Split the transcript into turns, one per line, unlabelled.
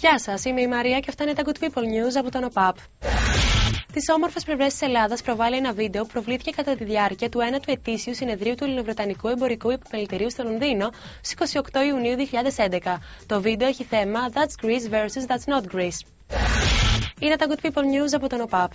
Γεια σας, είμαι η Μαρία και αυτά είναι τα Good People News από τον ΟΠΑΠ. Τις όμορφες πλευρές της Ελλάδας προβάλλει ένα βίντεο που προβλήθηκε κατά τη διάρκεια του 1ου ετήσιου συνεδρίου του Ελληνοβρετανικού Εμπορικού Επιμελητηρίου στο Λονδίνο στις 28 Ιουνίου 2011. Το βίντεο έχει θέμα That's Greece versus That's Not Greece. Είναι τα Good People News από τον ΟΠΑΠ.